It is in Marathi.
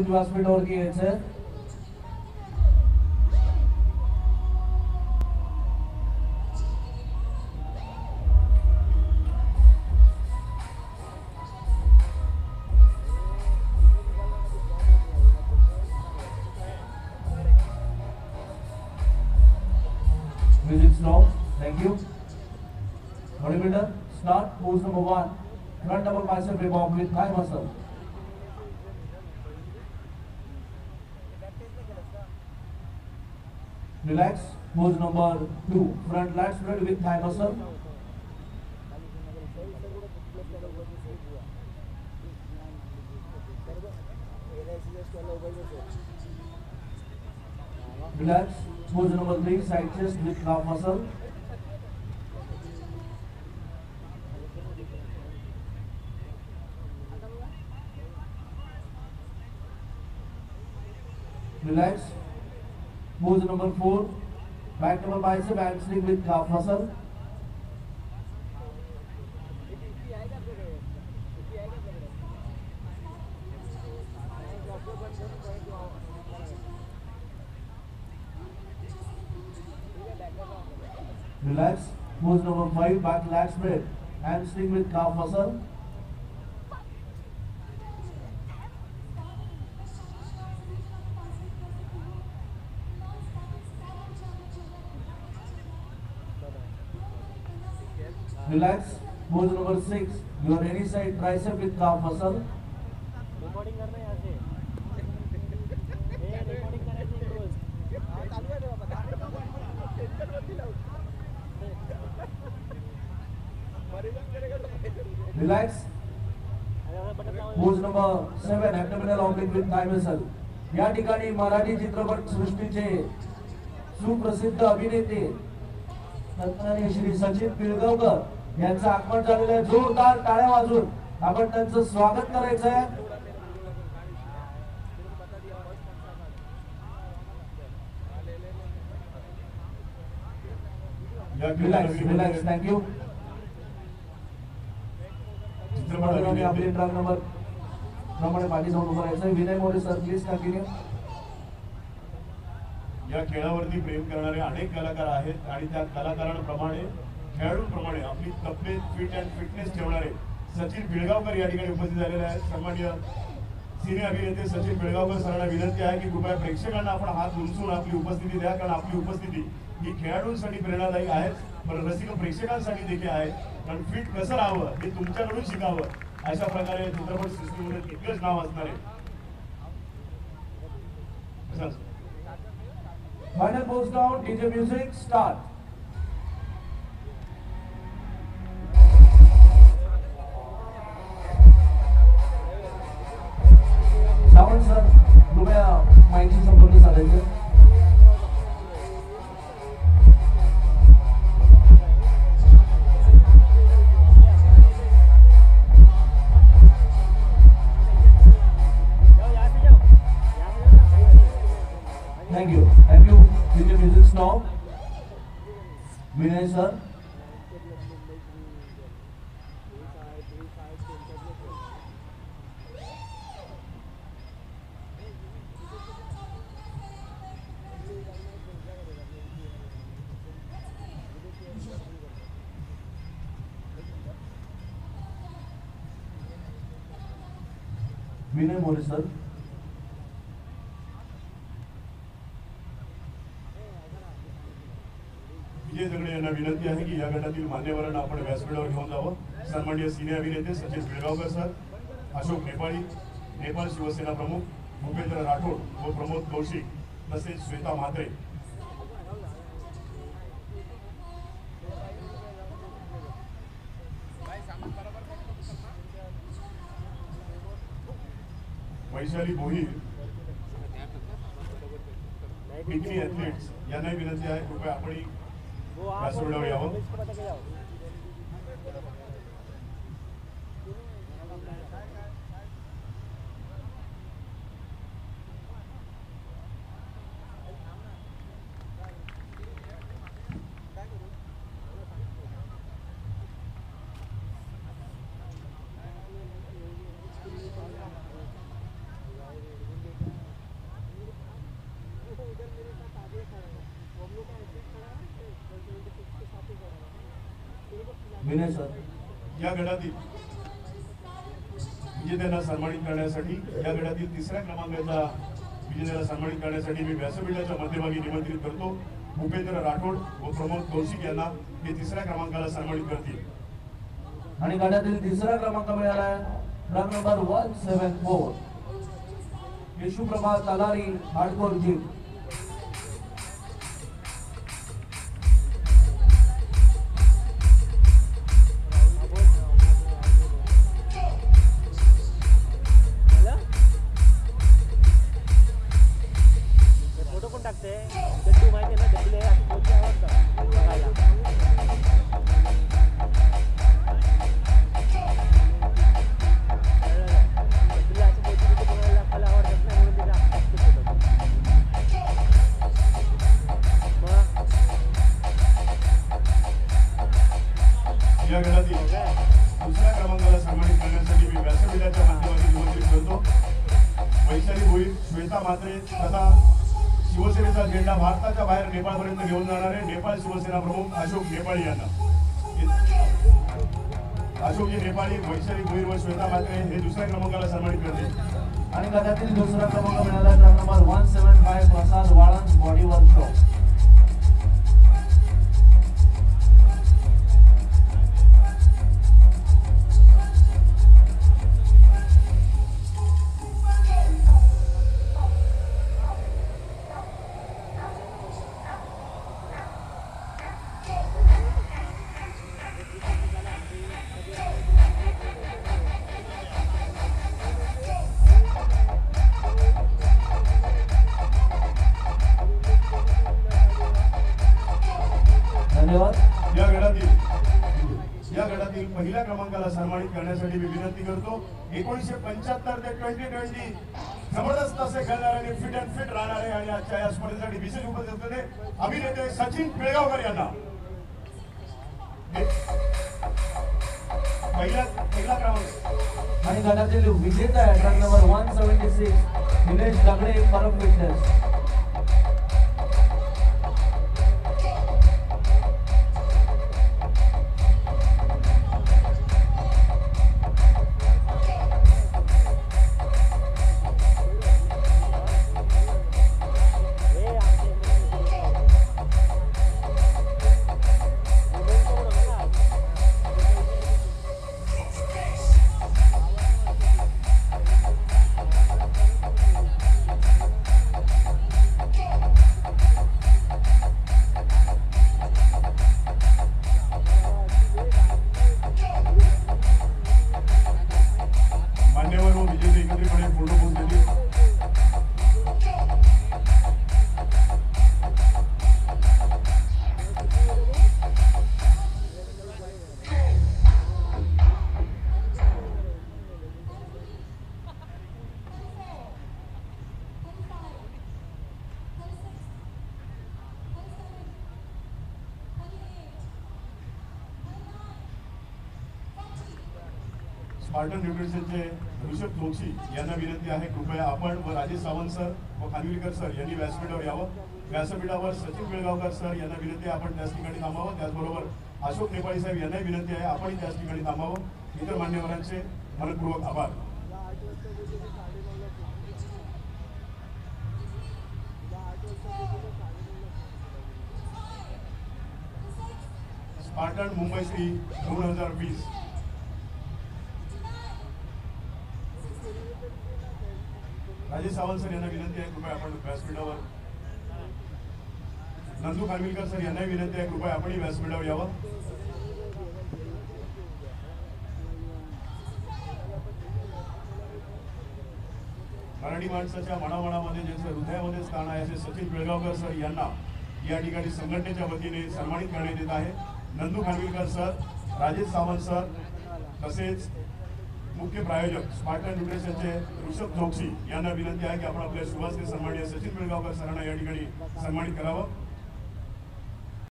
ललित व्यासपीठावरती यायचंय Music stop. Thank you. Bodybuilder, start. Pose number one. Front double bicep rebound with thigh muscle. Relax. Pose number two. Front lat spread with thigh muscle. Relax. Pose number three. Side chest with calf muscle. Relax. Pose number 4. Back number bicep hamstring with calf muscle. Relax. Pose number 5. Back lat spread. Hamstring with calf muscle. Relax. Pose number six. Your any side tricep with calf muscle. हे Relax. Pose number seven. Abdominal oblique with thigh muscle. या ठिकाणी मराठी चित्रपट सृष्टीचे सुप्रसिद्ध अभिनेते श्री सचिन पिळगावकर यांचं आगमन झालेलं आहे. जोरदार टाळ्या वाजून आपण त्यांचं स्वागत करायचं आहे या रिलॅक्स रिलॅक्स क्रीडा थँक्यू चित्रपटाने आपली ट्रक नंबर प्रमाणे पाठी जाऊन उभं राहायचं आहे. Vinay More sir please continue या खेळावरती प्रेम करणारे अनेक कलाकार आहेत आणि त्या कलाकारांप्रमाणे खेळाडूंप्रमाणे आपली तब्येत फिट अँड फिटनेस ठेवणारे सचिन पिळगावकर या ठिकाणी उपस्थित झालेले आहेत. सन्मान्य सिने अभिनेते सचिन पिळगावकर सरांना विनंती आहे की कृपया प्रेक्षकांना आपण हात उंचून आपली उपस्थिती द्या कारण आपली उपस्थिती ही खेळाडूंसाठी प्रेरणादायी आहे पण रसिक प्रेक्षकांसाठी देखील आहे. कारण फिट कसं राहावं हे तुमच्याकडून शिकावं अशा प्रकारे चित्रपट सृष्टीमध्ये तितकंच नाव असणार आहे. Final post down DJ music start माहिती संपर्क साधायचे विनय मोरे सर. विजय दगडे यांना विनंती आहे की या गटातील मान्यवरांना आपण व्यासपीठावर घेऊन जावं. सन्माननीय सिने अभिनेते सचिन बेळगावकर सर अशोक नेपाळी नेपाळ शिवसेना प्रमुख भूपेंद्र राठोड व प्रमोद कौशिक तसेच श्वेता म्हात्रे. वैशाली भोईर. बिकनी ॲथलीट्स यांनाही विनंती आहे कृपया आपण व्यासपीठावर यावं. विनय सर. या गटातील विजेत्यांना सन्मानित करण्यासाठी या गटातील तिसऱ्या क्रमांकाचा विजेत्याला सन्मानित करण्यासाठी मी व्यासपीठाच्या मध्यभागी निमंत्रित करतो. भूपेंद्र राठोड व प्रमोद कौशिक यांना हे तिसऱ्या क्रमांकाला सन्मानित करतील. आणि गटातील तिसरा क्रमांक मिळाला run number one seven four Yeshuprabha Talari hardcore gym. दुसऱ्या क्रमांकाला सन्मानित करण्यासाठी मी व्यासपीठाच्या माध्यमातून निमंत्रित करतो. वैशाली भोईर श्वेता म्हात्रे तथा शिवसेनेचा झेंडा भारताच्या बाहेर नेपाळपर्यंत घेऊन जाणारे नेपाळ शिवसेना प्रमुख अशोक नेपाळी यांना. अशोकजी नेपाळी वैशाली भोईर व श्वेता म्हात्रे हे दुसऱ्या क्रमांकाला सन्मानित करते आणि गटातील दुसरा क्रमांक मिळाला क्रमांक number one seven five Prasad Walanj body workshop धन्यवाद. या गटातील या गटातील पहिल्या क्रमांकाला सन्मानित करण्यासाठी मी विनंती करतो. एकोणीसशे पंच्याहत्तर ते ट्वेंटी ट्वेंटी जबरदस्त असे खेळणारे आणि फिट अँड फिट राहणारे आणि आजच्या या स्पर्धेसाठी विशेष उपस्थित असलेले अभिनेते सचिन पिळगावकर यांना. पहिला पहिला क्रमांक. आणि गटातील विजेता आहे run number one seventy six Nilesh Dagde Param fitness Spartan न्यूट्रिशनचे Rishabh Joshi यांना विनंती आहे कृपया आपण व राजेश सावंत सर व खानविलकर सर यांनी व्यासपीठावर यावं. व्यासपीठावर सचिन बेळगावकर सर यांना विनंती आहे आपण त्याच ठिकाणी थांबावं. त्याचबरोबर अशोक नेपाळी साहेब यांनाही विनंती आहे आपणही त्याच ठिकाणी थांबावं. इतर मान्यवरांचे मनपूर्वक आभार. स्पार्टन मुंबई श्री दोन हजार वीस. राजेश सावंत सर यांना विनंती आहे कृपया आपण व्यासपीठावर नंदू खानविलकर सर यांनाही विनंती आहे कृपया आपणही व्यासपीठावर यावं. मराठी माणसाच्या मनामनामध्ये ज्यांचं हृदयामध्ये स्थान आहे असे सचिन बेळगावकर सर यांना या ठिकाणी संघटनेच्या वतीने सन्मानित करण्यात येत आहे. नंदू खानविलकर सर राजेश सावंत सर तसेच मुख्य प्रायोजक स्पार्टन न्यूट्रिशनचे ऋषभ जोशी यांना विनंती आहे की आपण आपल्या सुभाषने सन्माननीय सचिन बेळगावकर सरांना या ठिकाणी सन्मानित करावं.